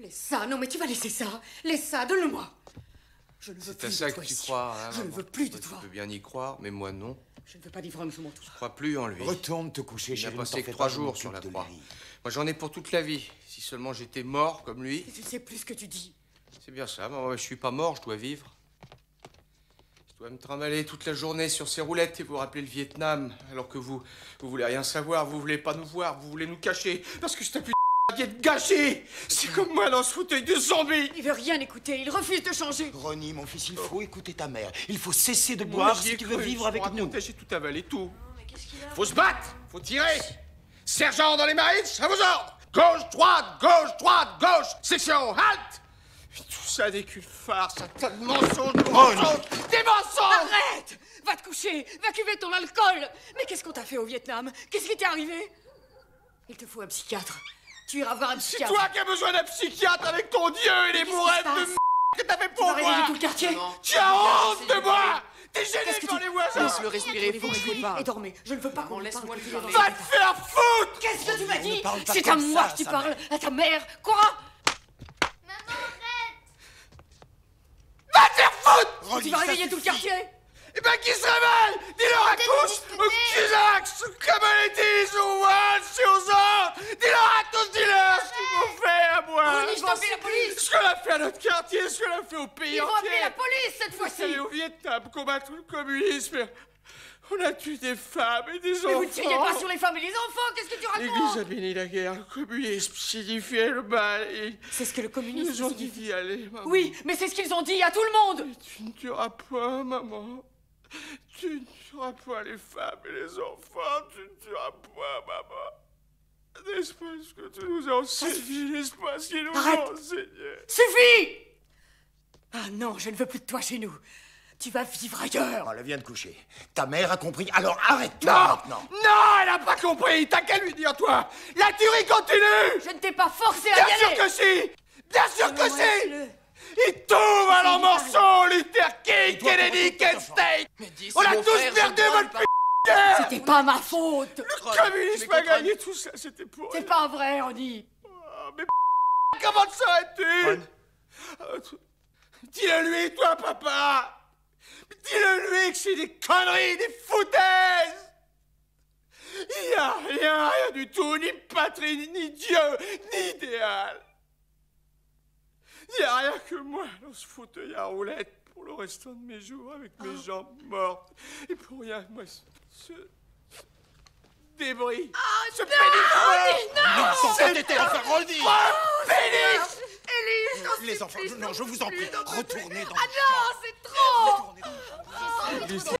Laisse ça, non mais tu vas laisser ça. Laisse ça, donne-le-moi. Je ne veux C'est plus à de ça toi que tu ici. crois, hein, Je ne veux plus de Toi. Tu peux bien y croire, mais moi non. Je ne veux pas vivre sous mon toit. Je crois plus en lui. Retourne te coucher, ne passé que trois je jours sur la de croix. Moi j'en ai pour toute la vie. Si seulement j'étais mort comme lui. Tu ne sais plus ce que tu dis. C'est bien ça, maman. Je suis pas mort, je dois vivre. Je dois me trimballer toute la journée sur ces roulettes et vous rappeler le Vietnam. Alors que vous, vous voulez rien savoir, vous voulez pas nous voir, vous voulez nous cacher. Parce que je t'appuie de être gâché C'est comme moi dans ce fauteuil de zombie Il veut rien écouter, il refuse de changer. Ronnie, mon fils, il faut écouter ta mère. Il faut cesser de boire si tu veux vivre avec nous. J'ai tout avalé, tout. Faut se battre, faut tirer. Sergent dans les marines, à vos ordres. Gauche, droite, gauche, droite, gauche. Section, halte. Tout ça n'est qu'une farce, un tas de mensonges, de mensonges, des mensonges. Arrête Va te coucher, va cuver ton alcool. Mais qu'est-ce qu'on t'a fait au Vietnam? Qu'est-ce qui t'est arrivé? Il te faut un psychiatre. Tu iras voir un C'est psychiatre. toi qui as besoin d'un psychiatre avec ton dieu et les bourrettes de m*** que t'as fait Tu pour vas réveiller moi. tout le quartier Tu as honte de moi. T'es gêné Qu'est-ce que tu- les voisins. Laisse-le respirer, faut parle. Et dormez, je ne veux pas qu'on Maman, laisse-moi parler. réveiller. Va te faire foutre. Qu'est-ce que tu m'as dit C'est à moi que tu parles, mère. à ta mère. Quoi Va te faire foutre. Tu vas réveiller tout le quartier Eh ben qui se réveille? Appeler la police Ce qu'on a fait à notre quartier Ce qu'on a fait au pays Ils vont entier appeler la police cette fois-ci allé au Vietnam combattre le communisme On a tué des femmes et des Mais enfants vous ne tirez pas sur les femmes et les enfants, qu'est-ce que tu L'Église a racontes béni la guerre, le communisme signifiait le mal et C'est ce que le ils communisme nous ont dit d'y aller, maman. Oui, mais c'est ce qu'ils ont dit à tout le monde Tu ne tueras pas, maman. Tu ne tueras pas les femmes et les enfants. Tu ne tueras pas, maman. N'est-ce pas ce que tu nous as enseigné nous Arrête. Suffit. Ah non, je ne veux plus de toi chez nous. Tu vas vivre ailleurs. Oh, elle vient de coucher. Ta mère a compris, alors arrête-toi. Non. Maintenant. Non, elle n'a pas compris. T'as qu'à lui dire, toi. La tuerie continue. Je ne t'ai pas forcé à Bien y sûr que si. Bien sûr que Non, si. Il tombe à en morceaux, Luther King, Kennedy, Kent State On c'est a tous perdu votre p*** C'était pas ma faute. Le communisme a gagné tout ça, c'était pour C'est pas vrai, Andy. Ah, mais comment te serais-tu tu- Dis-le lui, toi, papa. Dis-le lui que c'est des conneries, des foutaises. Il n'y a rien, rien du tout, ni patrie, ni- ni Dieu, ni idéal. Il n'y a rien que moi dans ce fauteuil à roulettes pour le restant de mes jours avec mes oh. jambes mortes. Et pour rien, moi, ce. débris. Oh, ce non, pénis ah, Non, non sans s'entêter, enfin, Roldy Oh, pénis Élise, ah, Les enfants, non, je vous en prie, retournez dans le champ. Ah non, c'est trop Retournez dans le.